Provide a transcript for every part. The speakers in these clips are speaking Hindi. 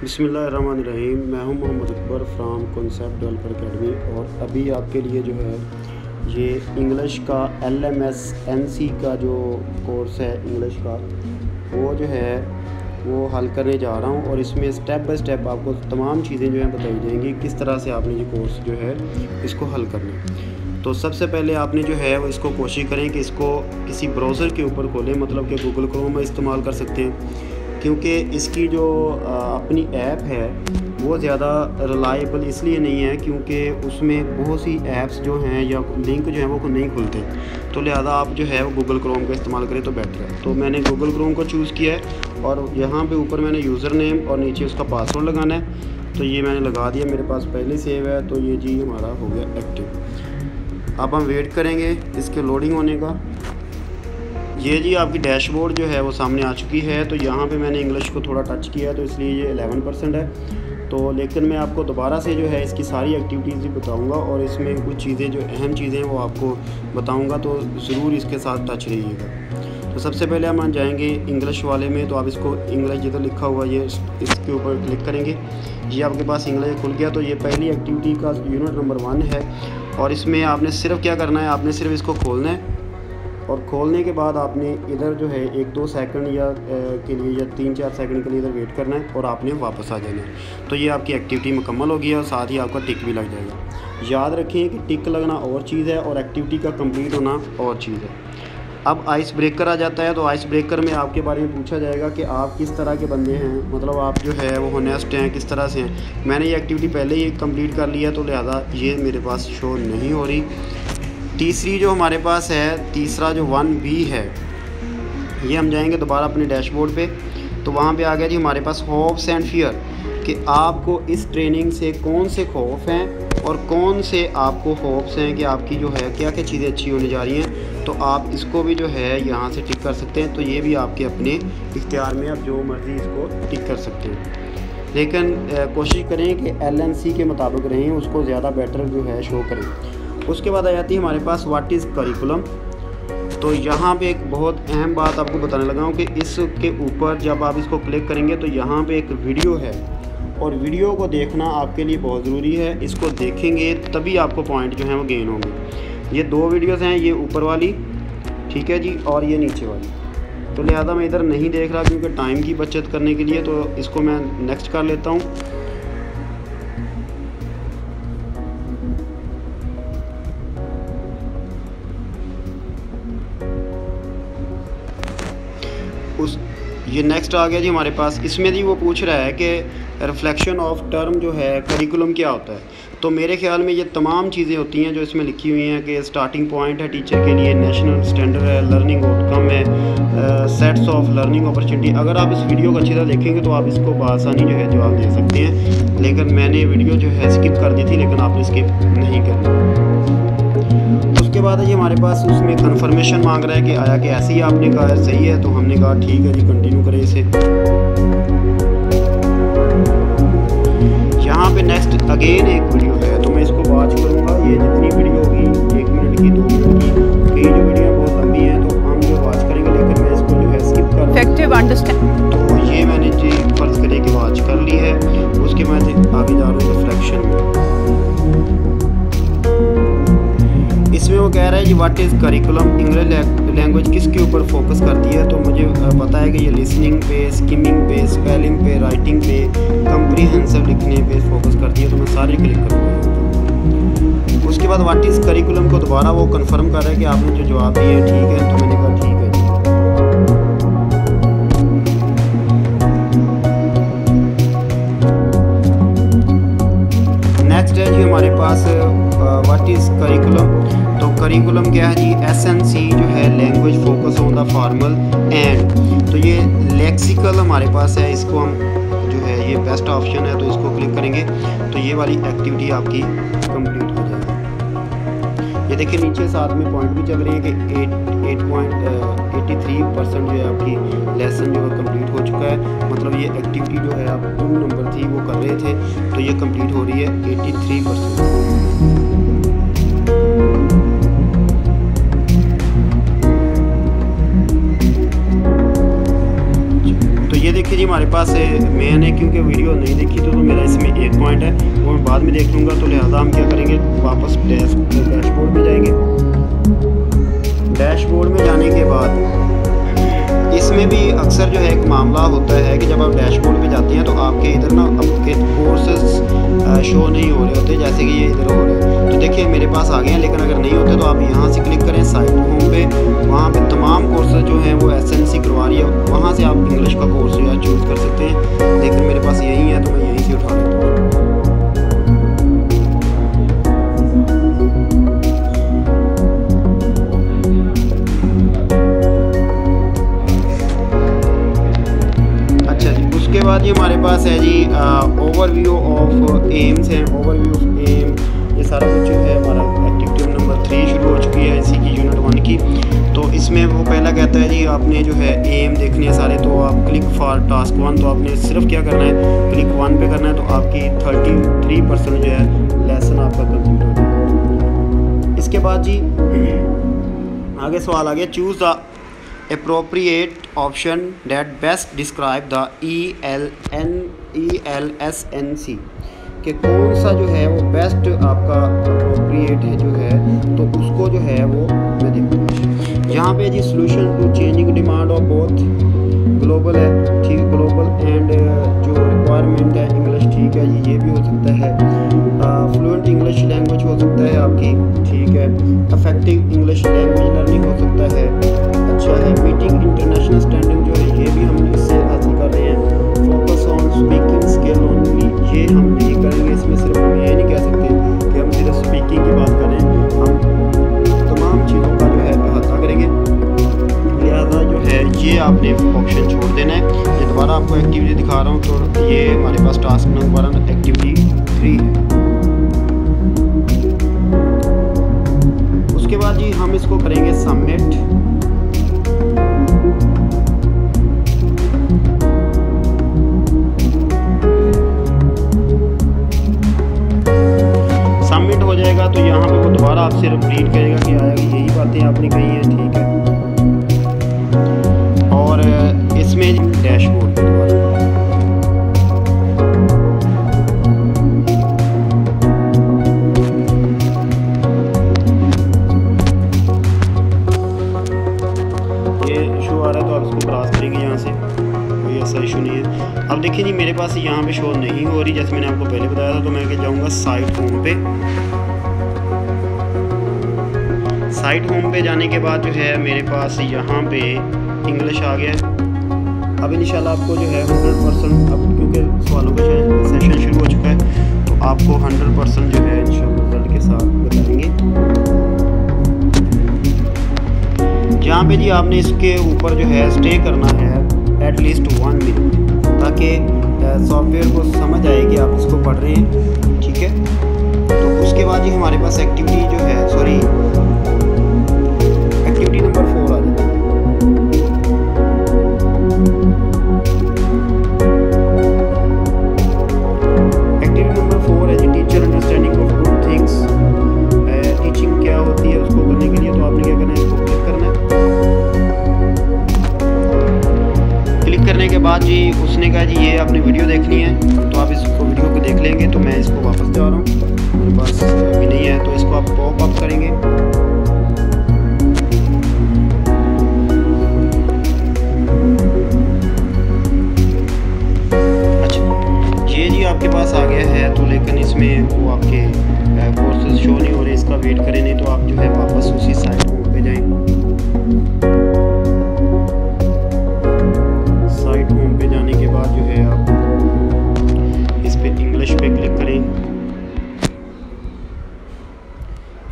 रहीम मैं हूँ Mohammad Akbar from concept developer academy और अभी आपके लिए जो है, ये इंग्लिश का L M S N C का जो कोर्स है इंग्लिश का, वो जो है, वो हल करने जा रहा हूँ और इसमें स्टेप बाय स्टेप आपको तमाम चीज़ें जो हैं बताई जाएँगी, किस तरह से आपने ये कोर्स जो है, इसको हल करना है। तो सबसे पहले आपने जो है, वो इसको कोशिश करें कि इसको किसी ब्राउज़र के ऊपर खोलें मतलब कि गूगल क्रोम में इस्तेमाल कर सकते हैं। क्योंकि इसकी जो अपनी ऐप है, वो ज़्यादा रिलायबल इसलिए नहीं है क्योंकि उसमें बहुत सी ऐप्स जो हैं या लिंक जो हैं वो नहीं खुलते। तो लिहाजा आप जो है वो गूगल क्रोम का इस्तेमाल करें तो बेटर है। तो मैंने गूगल क्रोम को चूज़ किया है और यहाँ पे ऊपर मैंने यूज़र नेम और नीचे उसका पासवर्ड लगाना है। तो ये मैंने लगा दिया, मेरे पास पहले सेव है तो ये जी हमारा हो गया एक्टिव अब हम वेट करेंगे इसके लोडिंग होने का। ये जी आपकी डैशबोर्ड जो है वो सामने आ चुकी है तो यहाँ पे मैंने इंग्लिश को थोड़ा टच किया तो इसलिए ये 11 परसेंट है। तो लेकिन मैं आपको दोबारा से जो है इसकी सारी एक्टिविटीज़ भी बताऊँगा और इसमें कुछ चीज़ें जो अहम चीज़ें हैं वो आपको बताऊँगा तो ज़रूर इसके साथ टच रहिएगा। तो सबसे पहले हम जाएँगे इंग्लिश वाले में तो आप इसको इंग्लिश जिधर लिखा हुआ ये इसके ऊपर क्लिक करेंगे। ये आपके पास इंग्लिश खुल गया तो ये पहली एक्टिविटी का यूनिट नंबर वन है और इसमें आपने सिर्फ़ क्या करना है, आपने सिर्फ़ इसको खोलना है। और खोलने के बाद आपने इधर जो है एक दो सेकंड या के लिए या तीन चार सेकंड के लिए इधर वेट करना है और आपने वापस आ जाना है। तो ये आपकी एक्टिविटी मुकम्मल होगी और साथ ही आपका टिक भी लग जाएगा। याद रखें कि टिक लगना और चीज़ है और एक्टिविटी का कंप्लीट होना और चीज़ है। अब आइस ब्रेकर आ जाता है तो आइस ब्रेकर में आपके बारे में पूछा जाएगा कि आप किस तरह के बंदे हैं मतलब आप जो है वो होनेस्ट हैं, किस तरह से हैं। मैंने ये एक्टिविटी पहले ही कंप्लीट कर लिया तो लिहाजा ये मेरे पास शो नहीं हो रही। तीसरी जो हमारे पास है, तीसरा जो वन बी है, ये हम जाएँगे दोबारा अपने डैशबोर्ड पे। तो वहाँ पे आ गया जी हमारे पास होप्स एंड फियर कि आपको इस ट्रेनिंग से कौन से खौफ हैं और कौन से आपको होप्स हैं कि आपकी जो है क्या क्या चीज़ें अच्छी होने जा रही हैं। तो आप इसको भी जो है, यहाँ से टिक कर सकते हैं। तो ये भी आपके अपने इख्तियार में आप जो मर्ज़ी इसको टिक कर सकते हैं। लेकिन कोशिश करें कि एलएनसी के मुताबिक रहें, उसको ज़्यादा बेटर जो है शो करें। उसके बाद आ जाती है हमारे पास व्हाट इज़ करिकुलम तो यहाँ पे एक बहुत अहम बात आपको बताने लगा हूँ कि इसके ऊपर जब आप इसको क्लिक करेंगे तो यहाँ पे एक वीडियो है। और वीडियो को देखना आपके लिए बहुत ज़रूरी है। इसको देखेंगे तभी आपको पॉइंट जो हैं वो गेन होंगे। ये दो वीडियोस हैं, ये ऊपर वाली, ठीक है जी, और ये नीचे वाली। तो लिहाजा मैं इधर नहीं देख रहा क्योंकि टाइम की बचत करने के लिए तो इसको मैं नेक्स्ट कर लेता हूँ। ये नेक्स्ट आ गया जी हमारे पास। इसमें जी वो पूछ रहा है कि रिफ्लेक्शन ऑफ़ टर्म जो है करिकुलम क्या होता है? तो मेरे ख्याल में ये तमाम चीज़ें होती हैं जो इसमें लिखी हुई हैं कि स्टार्टिंग पॉइंट है टीचर के लिए नेशनल स्टैंडर्ड है लर्निंग आउटकम है सेट्स ऑफ़ लर्निंग अपॉर्चुनिटी अगर आप इस वीडियो को अच्छी तरह देखेंगे तो आप इसको बसानी जो है जवाब दे सकते हैं। लेकिन मैंने वीडियो जो है स्किप कर दी थी, लेकिन आपने स्किप नहीं करना उसके बाद ये हमारे पास उसमें कन्फर्मेशन मांग रहा है कि आया कि ऐसे ही आपने कहा, सही है तो हमने कहा, ठीक है जी कंटिन्यू करें इसे। यहाँ पे नेक्स्ट अगेन एक वीडियो है तो मैं इसको वॉच करूँगा। ये जितनी वीडियो होगी, एक मिनट की, दो मिनट की कई जो वीडियो बहुत लंबी हैं तो हम जो वॉच करेंगे, लेकिन मैं इसको जो है स्किप कर कि what is curriculum English language किसके ऊपर फोकस करती है? तो मुझे पता है कि ये लिसनिंग पे स्किमिंग पे स्पेलिंग पे राइटिंग पे कंप्रीहेंसिव लिखने पे फोकस करती है तो मैं सारे क्लिक करूँगा उसके बाद व्हाट इज़ करिकुलम को दोबारा वो कंफर्म कर रहा है कि आपने जो जवाब दिए ठीक है? तो मैंने कहा, ठीक है नेक्स्ट है। जी हमारे पास व्हाट इज़ करिकुलम करिकुलम क्या है जी? एस एन सी जो है language focus on the formal and तो ये लेक्सिकल हमारे पास है, इसको हम जो है ये बेस्ट ऑप्शन है तो इसको क्लिक करेंगे तो ये वाली एक्टिविटी आपकी कंप्लीट हो जाएगी। ये देखिए नीचे साथ में पॉइंट भी चल रही है कि eight eight point eighty three percent जो है आपकी लेसन जो है कंप्लीट हो चुका है। मतलब ये एक्टिविटी जो है, आप टू नंबर थी वो कर रहे थे तो ये कंप्लीट हो रही है एटी थ्री परसेंट पास मैंने क्योंकि वीडियो नहीं देखी तो, तो मेरा इसमें एक पॉइंट है। वो मैं बाद में देख लूँगा तो लिहाजा हम क्या करेंगे? वापस डैश डैशबोर्ड में जाएँगे। डैशबोर्ड में जाने के बाद इसमें भी अक्सर जो है एक मामला होता है कि जब आप डैशबोर्ड पे जाते हैं तो आपके इधर ना आपके कोर्सेज शो नहीं हो रहे होते जैसे कि ये इधर हो रहे हैं। तो देखिए, मेरे पास आ गए हैं, लेकिन अगर नहीं होते तो आप यहाँ से क्लिक करें साइट होम पे। वहाँ पे तमाम कोर्सेज जो हैं वो एस एन सी करवा रही है। वहाँ से आप इंग्लिश का कोर्स जो है चूज़ कर सकते हैं। लेकिन मेरे पास यही है तो मैं यहीं से उठा लेता हूँ। ओवरव्यू ऑफ़ एम्स हैं ओवरव्यू ऑफ़ एम ये सारा कुछ है हमारा एक्टिविटी नंबर थ्री शुरू हो चुकी है इसी की यूनिट वन की। तो इसमें वो पहला कहता है जी, आपने जो है एम देखने हैं सारे तो आप क्लिक फॉर टास्क वन तो आपने सिर्फ़ क्या करना है? क्लिक वन पे करना है तो आपकी थर्टी थ्री परसेंट जो है लेसन आपका कंप्लीट हो जाएगा इसके बाद जी, आगे सवाल आ गया choose the appropriate option that best describe the E L N E L S N C कि कौन सा जो है वो बेस्ट आपका अप्रोप्रिएट है जो है तो उसको जो है वो मैं देखता हूँ यहाँ पे जी solution to changing demand of both global है, ठीक ग्लोबल एंड जो रिक्वायरमेंट है इंग्लिश ठीक है ये भी हो सकता है। फ्लुएंट इंग्लिश लैंग्वेज हो सकता है आपकी, ठीक है। अफेक्टिव इंग्लिश लैंग्वेज लर्निंग हो सकता है। अच्छा है मीटिंग इंटरनेशनल स्टैंडिंग जो है, ये भी हम इससे हासिल कर रहे हैं। Focus on speaking skill only ये हम नहीं करेंगे, इसमें सिर्फ़ हम ये नहीं कह सकते कि हम सिर्फ़ स्पीकिंग की बात करें हम तमाम चीज़ों का जो है अहाता करेंगे। लिहाजा जो है, ये आपने ऑप्शन छोड़ देना है। ये दोबारा आपको एक्टिविटी दिखा रहा हूँ तो ये हमारे पास टास्क नंबर एक्टिविटी थ्री है। पास यहाँ पे शो नहीं हो रही, जैसे मैंने आपको पहले बताया था तो मैं जाऊँगा साइट होम पे। साइट होम पे जाने के बाद जो है मेरे पास यहाँ पे इंग्लिश आ गया अब इन आपको जो है हंड्रेड परसेंट अब क्योंकि सवालों का सेशन शुरू हो चुका है तो आपको हंड्रेड परसेंट जो है इन के साथ बताएँगे जहाँ पे जी आपने इसके ऊपर जो है स्टे करना है एटलीस्ट वन मिनट ताकि सॉफ्टवेयर को समझ आएगी, आप इसको पढ़ रहे हैं, ठीक है? तो उसके बाद ही हमारे पास एक्टिविटी जो है सॉरी बाद जी। उसने कहा जी, ये आपने वीडियो देखनी है तो आप इसको वीडियो को देख लेंगे तो मैं इसको वापस जा रहा हूँ। मेरे पास अभी नहीं है तो इसको आप पॉप अप करेंगे। अच्छा ये जी आपके पास आ गया है तो लेकिन इसमें वो आपके कोर्सेज शो नहीं हो रहे, इसका वेट करें, नहीं तो आप जो है वापस उसी साइट पे जाएँ।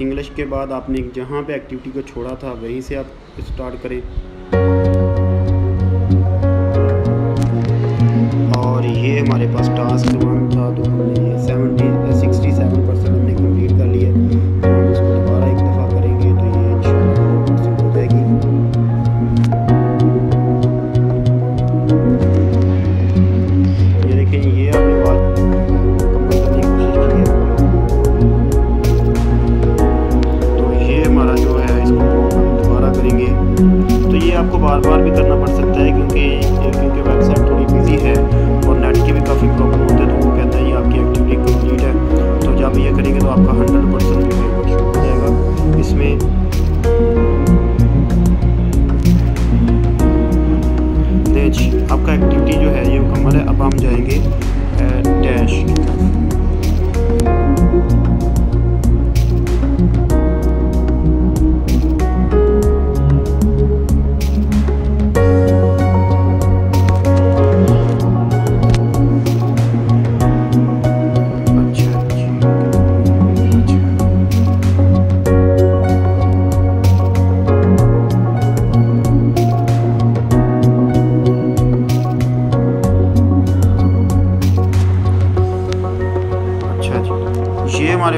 इंग्लिश के बाद आपने जहाँ पे एक्टिविटी को छोड़ा था, वहीं से आप स्टार्ट करें। और ये हमारे पास टास्क वन था तो हमने सेवेंटी सिक्सटी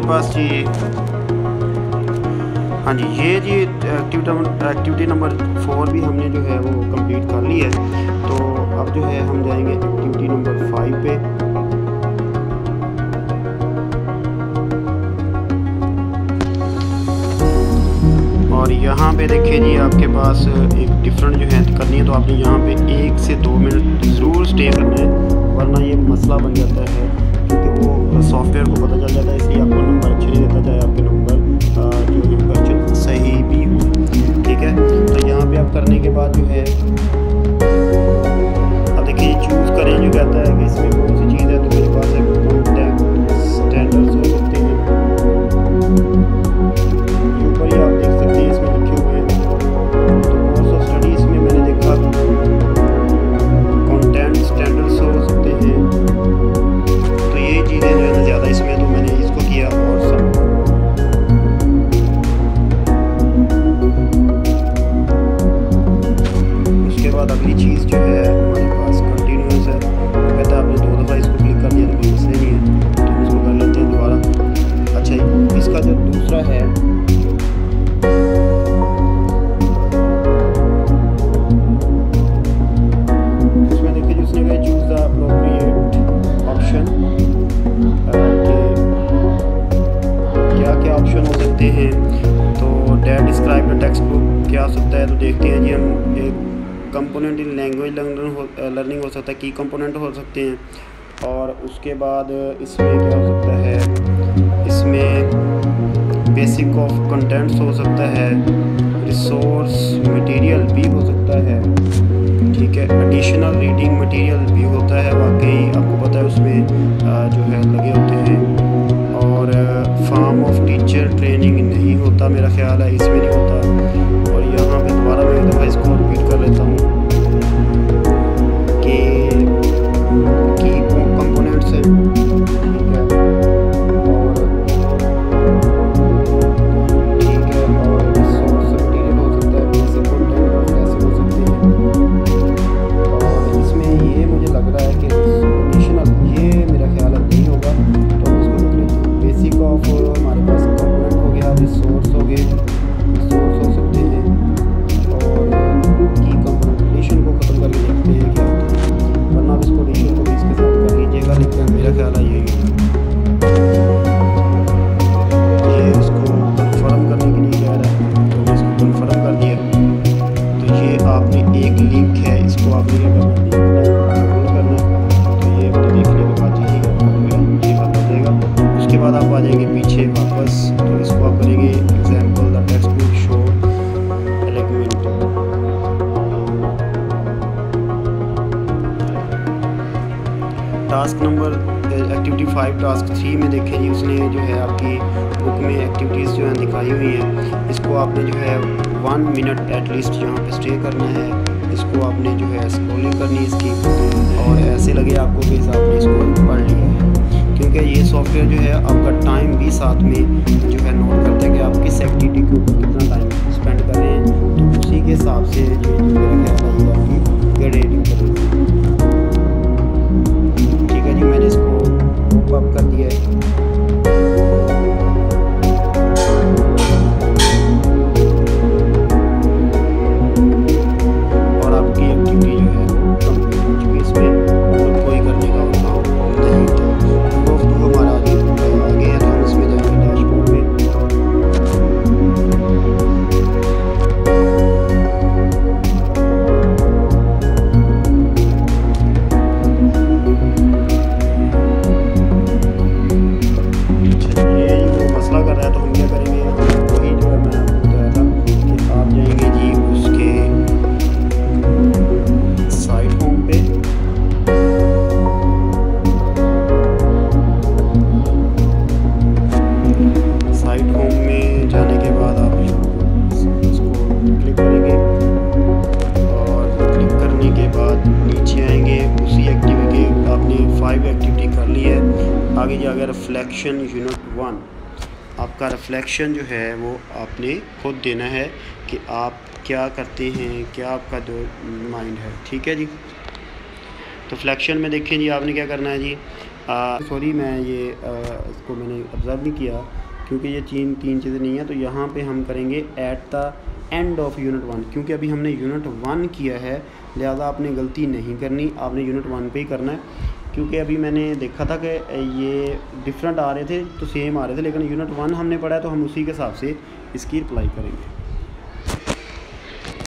पास जी। हाँ जी, ये जी एक्टिविटी एक्टिविटी नंबर फोर भी हमने जो है वो कंप्लीट कर ली है। तो अब जो है हम जाएँगे एक्टिविटी नंबर फाइव पे। और यहाँ पे देखिए जी, आपके पास एक डिफरेंट जो है करनी है तो आपने यहाँ पे एक से दो मिनट ज़रूर स्टे करना है, वरना ये मसला बन जाता है। वो सॉफ्टवेयर को पता चल जाता है इसलिए आपको नंबर अच्छे नहीं देता, चाहे आपके नंबर जो है सही भी हो। ठीक है? तो यहाँ पे आप करने के बाद जो है, अब देखिए चूज़ करें, जो कहता है कि इसमें कंपोनेंट इन लैंग्वेज लर्निंग हो सकता है की कंपोनेंट हो सकते हैं। और उसके बाद इसमें क्या हो सकता है? इसमें बेसिक ऑफ़ कंटेंट्स हो सकता है रिसोर्स मटेरियल भी हो सकता है, ठीक है? एडिशनल रीडिंग मटेरियल भी होता है, वाकई आपको पता है उसमें जो है, लगे होते हैं। और फार्म ऑफ़ टीचर ट्रेनिंग नहीं होता मेरा ख्याल है, इसमें नहीं होता। और यहाँ पे दोबारा मैं एक दफ़ा इसको रिपीट कर लेता हूँ। Task number activity five task three में देखें जी, उसने जो है आपकी बुक में एक्टिविटीज़ जो है दिखाई हुई हैं। इसको आपने जो है वन मिनट एटलीस्ट यहाँ पे स्टे करना है। इसको आपने जो है स्क्रॉलिंग करनी इसकी। और ऐसे लगे आपको कि आपने इसको पढ़ लिया है। क्योंकि ये सॉफ्टवेयर जो है आपका टाइम भी साथ में जो है नोट करता है कि आप किस एक्टिविटी के ऊपर कितना टाइम स्पेंड कर रहे हैं। तो उसी के हिसाब से जो है आपकी ग्रेडिंग ठीक है जी, मैंने इसको अप कर दिया है। रिफ्लेक्शन जो है वो आपने खुद देना है कि आप क्या करते हैं क्या आपका जो माइंड है। ठीक है जी? तो फ्लैक्शन में देखें जी आपने क्या करना है जी? सॉरी मैं ये आ, इसको मैंने ऑब्ज़र्व नहीं किया क्योंकि ये तीन तीन चीज़ें नहीं हैं तो यहाँ पे हम करेंगे at the end of unit one क्योंकि अभी हमने यूनिट वन किया है लिहाजा आपने गलती नहीं करनी आपने यूनिट वन पे ही करना है। क्योंकि अभी मैंने देखा था कि ये डिफरेंट आ रहे थे तो सेम आ रहे थे, लेकिन यूनिट वन हमने पढ़ा है तो हम उसी के हिसाब से इसकी अप्लाई करेंगे।